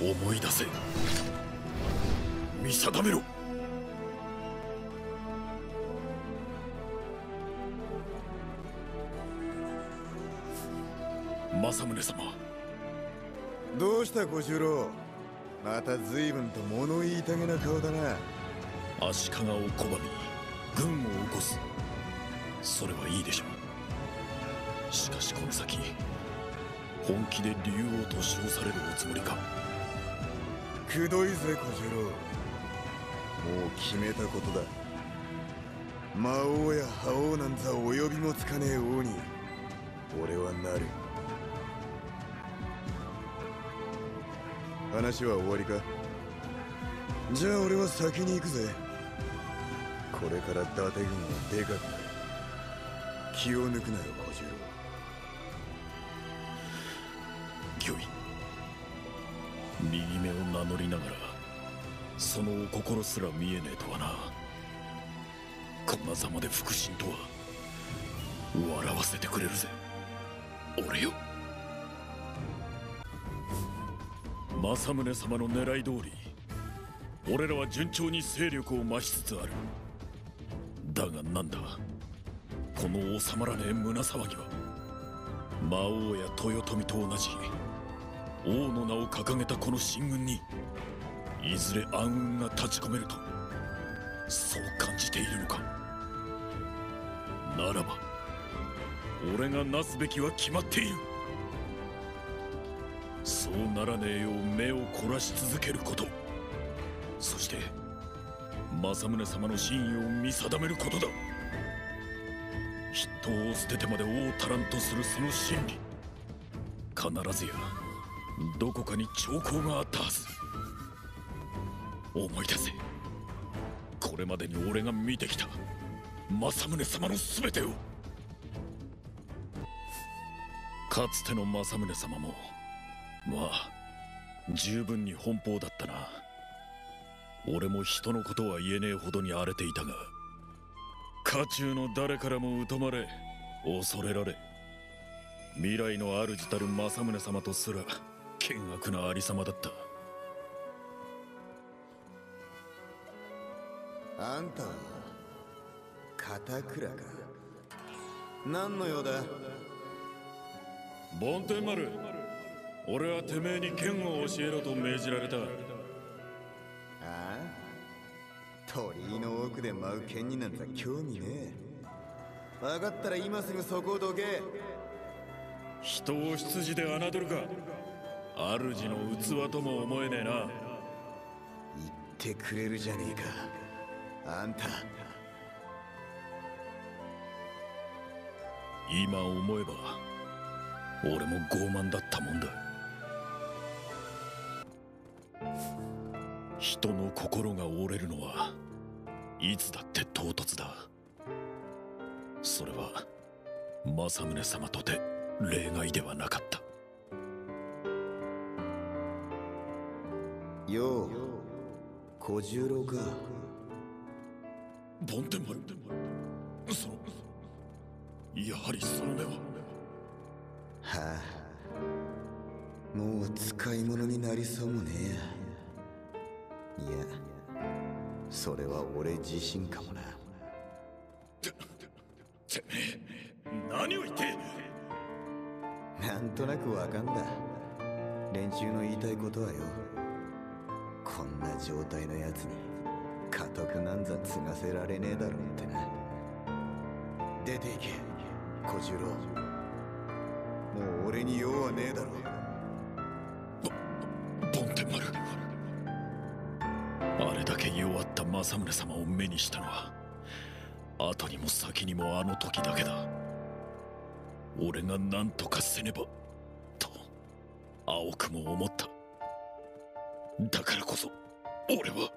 思い出せ。見定めろ。政宗様。どうした小十郎。また随分と物言いたげな顔だな。足利を拒み軍を起こす。それはいいでしょう。しかしこの先本気で竜王と称されるおつもりかくどいぜ小十郎。もう決めたことだ。魔王や覇王なんざお呼びもつかねえ王に。俺はなる。話は終わりか？じゃあ俺は先に行くぜ。これから伊達軍はでかくなる気を抜くなよ小十郎。右目を名乗りながらそのお心すら見えねえとはな。こんなざまで腹心とは笑わせてくれるぜ。俺よ。政宗様の狙い通り俺らは順調に勢力を増しつつある。だがなんだこの収まらねえ胸騒ぎは魔王や豊臣と同じ。王の名を掲げたこの秦軍にいずれ暗雲が立ち込めるとそう感じているのか。ならば俺がなすべきは決まっている。そうならねえよう目を凝らし続けること。そして政宗様の真意を見定めることだ。筆頭を捨ててまで王を足らんとするその真理。必ずやどこかに兆候があったはず。思い出せ。これまでに俺が見てきた。政宗様の全てを。かつての政宗様も。まあ十分に奔放だったな。俺も人のことは言えねえほどに荒れていたが家中の誰からも疎まれ恐れられ未来の主たる政宗様とすら険悪なありさまだった。あんたは片倉か。何の用だ？梵天丸俺はてめえに剣を教えろと命じられた。ああ。鳥居の奥で舞う剣になんざ興味ねえ。分かったら今すぐそこをどけ。人を執事で侮るか主の器とも思えねえな。言ってくれるじゃねえか。あんた。今思えば俺も傲慢だったもんだ。人の心が折れるのはいつだって唐突だ。それは政宗様とて例外ではなかったよう。小十郎か梵天丸そのやはりその目は。はあ。もう使い物になりそうもねえや。いやそれは俺自身かもな。ててめえ何を言って。なんとなくわかんだ。連中の言いたいことはよこんな状態のやつに家督なんざ継がせられねえだろってな。出ていけ小十郎。もう俺に用はねえだろ梵天丸。あれだけ弱った政宗様を目にしたのは後にも先にもあの時だけだ。俺が何とかせねばと青くも思った。だからこそ俺は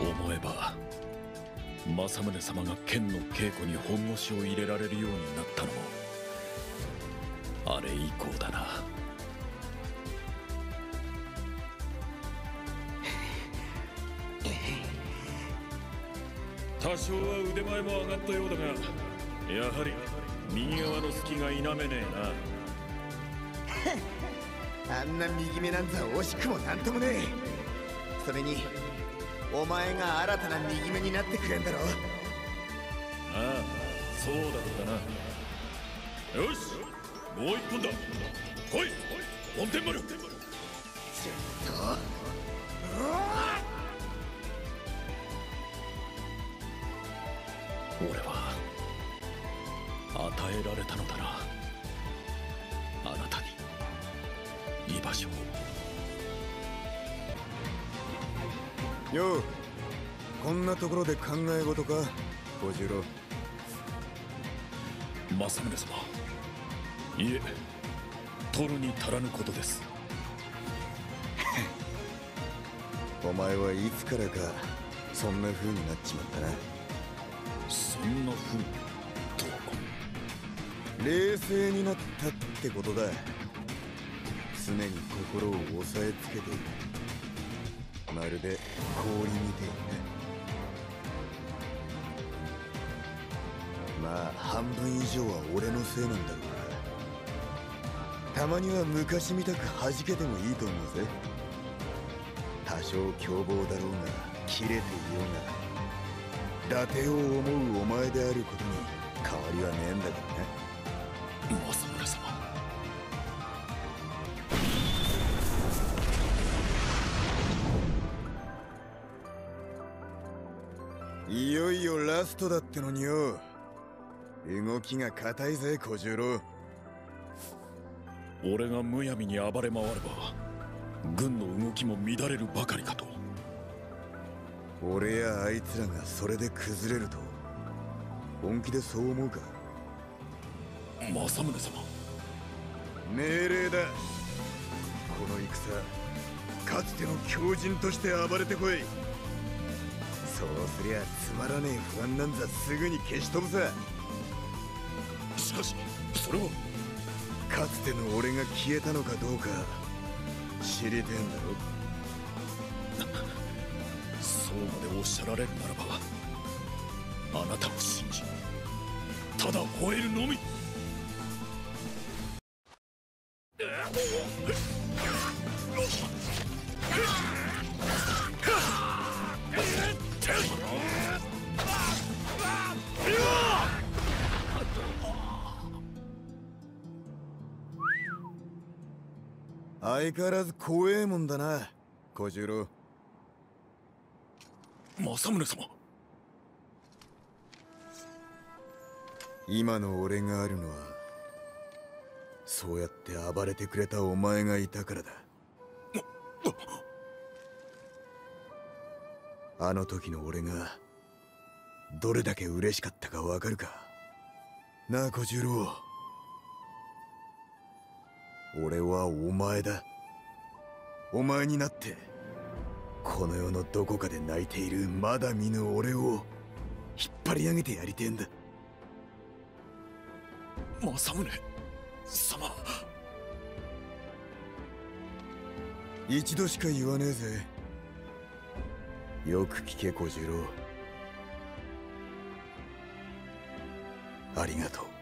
思えば政宗様が剣の稽古に本腰を入れられるようになったのもあれ以降だな。多少は腕前も上がったようだがやはり右側の隙が否めねえな。あんな右目なんざ惜しくもなんともねえ。それにお前が新たな右目になってくれんだろああそうだったな。よしもう一本だ。来い本天丸。ちょっと。俺は与えられたのだな場所をよう。こんなところで考え事か？小次郎。政宗様。いえ取るに足らぬことです。お前はいつからかそんな風になっちまったな。そんな風と冷静になったってことだ常に心を押さえつけている。まるで氷みてえなまあ半分以上は俺のせいなんだろうがたまには昔みたく弾けてもいいと思うぜ。多少凶暴だろうが切れていようが伊達を思うお前であることに変わりはねえんだからないよラストだってのによ。動きが硬いぜ小十郎。俺がむやみに暴れ回れば軍の動きも乱れるばかりかと。俺やあいつらがそれで崩れると本気でそう思うか？政宗様。命令だ。この戦かつての狂人として暴れてこい。そうすりゃつまらねえ不安なんざすぐに消し飛ぶさ。しかしそれは。かつての俺が消えたのかどうか知りてんだろ？そうまでおっしゃられるならばあなたを信じただ吠えるのみ。相変わらず怖えもんだな小十郎。政宗様。今の俺があるのはそうやって暴れてくれたお前がいたからだ。あの時の俺がどれだけ嬉しかったかわかるか？なあ小十郎俺はお前だ。お前になってこの世のどこかで泣いているまだ見ぬ俺を引っ張り上げてやりてえんだ。政宗様。一度しか言わねえぜ。よく聞け小次郎。ありがとう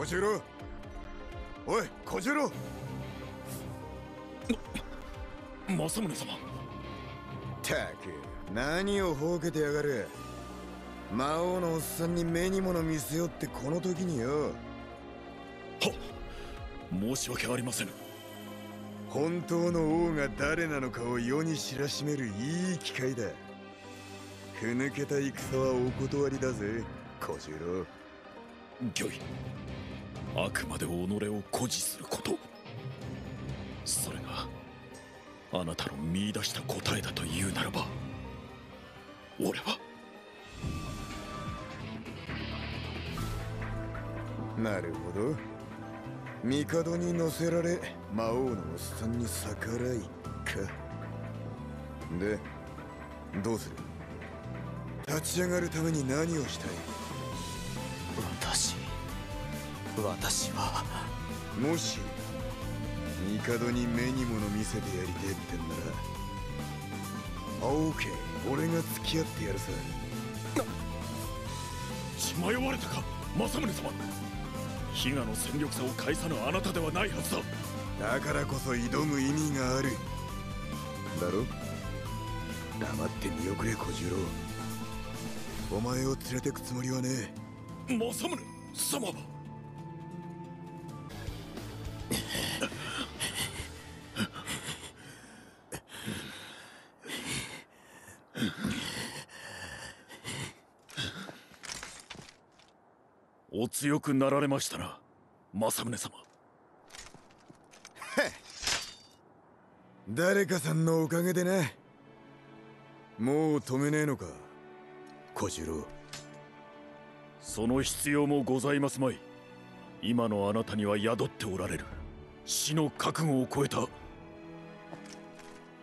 小十郎。おい小十郎。政宗様。たく何をほうけてやがる。魔王のおっさんに目に物見せよってこの時によ。は申し訳ありませぬ。本当の王が誰なのかを世に知らしめるいい機会だ。ふぬけた戦はお断りだぜ小十郎。御意あくまで己を誇示すること。それがあなたの見出した答えだというならば俺は。なるほど。帝に乗せられ魔王のおっさんに逆らいか。でどうする？立ち上がるために何をしたい？私は。もし帝に目に物見せてやりてえってんならオーケー俺が付き合ってやるさ血迷われたか政宗様比嘉の戦力差を返さぬあなたではないはずだだからこそ挑む意味があるだろ黙って見送れ小十郎お前を連れてくつもりはねえ政宗様お強くなられましたな政宗様。誰かさんのおかげでなもう止めねえのか小次郎。その必要もございますまい。今のあなたには宿っておられる。死の覚悟を超えた。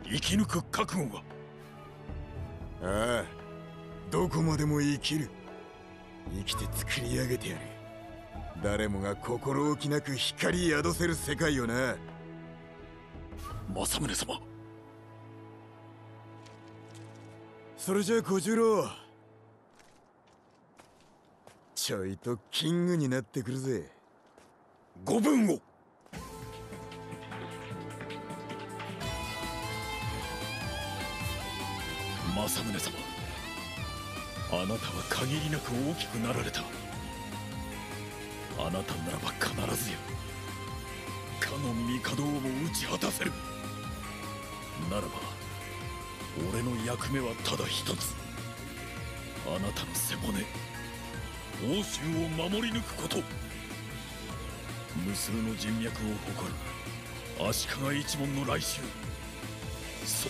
生き抜く覚悟がああ。どこまでも生きる。生きて作り上げてやる。誰もが心置きなく光宿せる世界をな。政宗様。それじゃ小十郎。ちょいとキングになってくるぜ。ご分を政宗様。あなたは限りなく大きくなられた。あなたならば必ずやかの帝をも打ち果たせる。ならば俺の役目はただ一つ。あなたの背骨欧州を守り抜くこと。無数の人脈を誇る足利一門の来襲。そ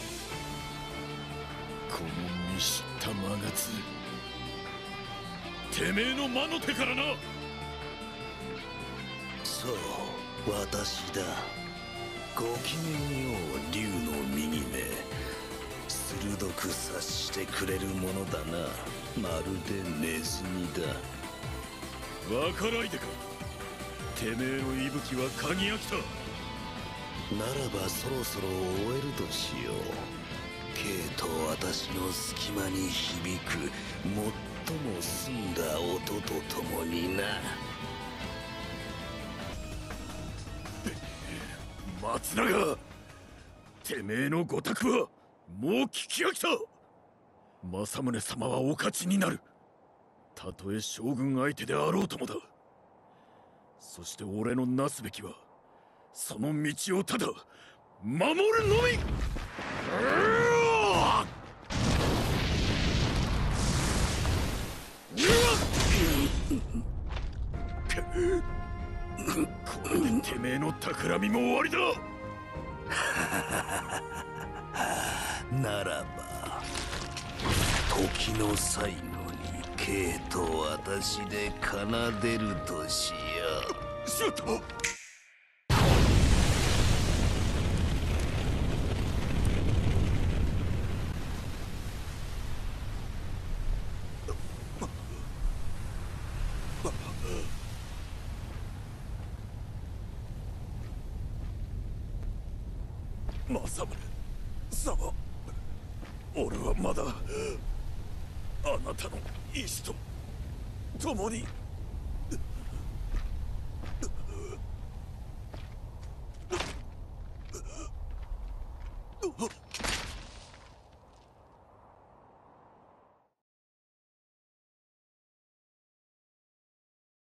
の見知った魔がつてめえの魔の手からな。そう私だ。ごきげんよう竜の右目。鋭く察してくれるものだな。まるでネズミだ。わからいでか。てめえの息吹は鍵飽きた。ならばそろそろ終えるとしようと私の隙間に響く最も澄んだ音とともにな。松永てめえの御託はもう聞き飽きた。政宗様はお勝ちになる。たとえ将軍相手であろうともだ。そして俺のなすべきはその道をただ守るのみ。これでてめえの企みも終わりだ。ならば時の最後に K と私で奏でるとしよう政宗様俺はまだあなたの意志と共に